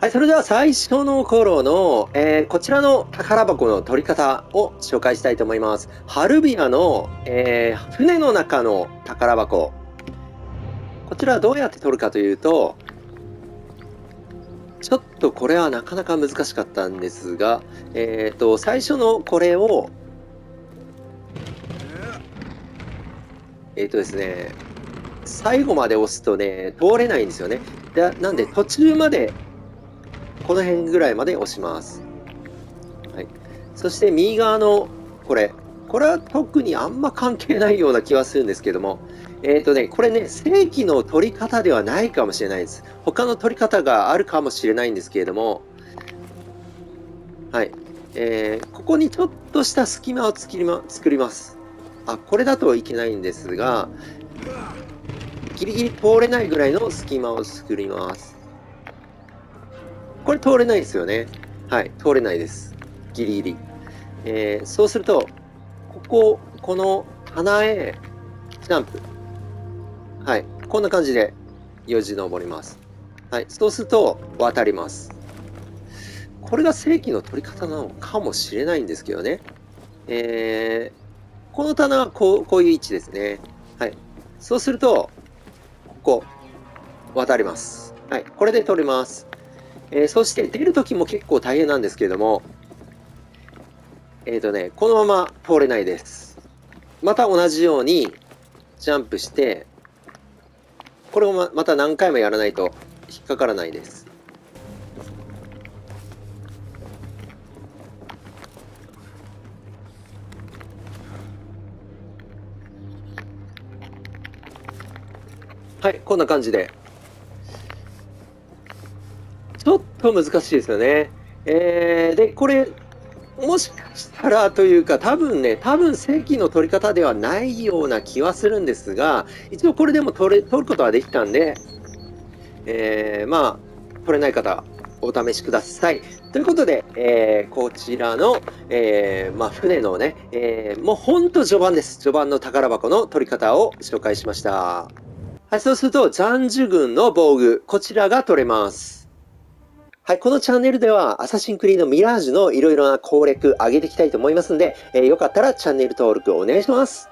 はい、それでは最初の頃の、えー、こちらの宝箱の取り方を紹介したいと思います。ハルビアの、えー、船の中の宝箱。こちらはどうやって取るかというと、ちょっとこれはなかなか難しかったんですが、えっ、ー、と、最初のこれを、えっ、とですね、最後まで押すとね、通れないんですよね。なんで途中までこの辺ぐらいまで押します。はい。そして右側のこれ。これは特にあんま関係ないような気はするんですけども、えっ、ー、とね、これね、正規の取り方ではないかもしれないです。他の取り方があるかもしれないんですけれども、はい。えー、ここにちょっとした隙間を作り,、ま、作ります。あ、これだといけないんですが、ギリギリ通れないぐらいの隙間を作ります。これ通れないですよね。はい、通れないです。ギリギリ。えー、そうすると、ここ、この鼻へジャンプ。はい、こんな感じでよじ登ります。はい、そうすると渡ります。これが正規の取り方なのかもしれないんですけどね。えー、この棚はこうこういう位置ですね。はい。そうすると、ここ、渡ります。はい。これで取れます。えー、そして出るときも結構大変なんですけれども、えっ、ー、とね、このまま通れないです。また同じようにジャンプして、これをままた何回もやらないと引っかからないです。はい、こんな感じでちょっと難しいですよね。えー、で、これ、もしかしたらというか、多分ね、多分正規の取り方ではないような気はするんですが、一応これでも取れ取ることはできたんで、えー、まあ、取れない方、お試しください。ということで、えー、こちらの、えー、まあ、船のね、えー、もうほんと序盤です。序盤の宝箱の取り方を紹介しました。はい、そうすると、残樹軍の防具、こちらが取れます。はい、このチャンネルでは、アサシンクリードミラージュのいろいろな攻略上げていきたいと思いますので、えー、よかったらチャンネル登録をお願いします。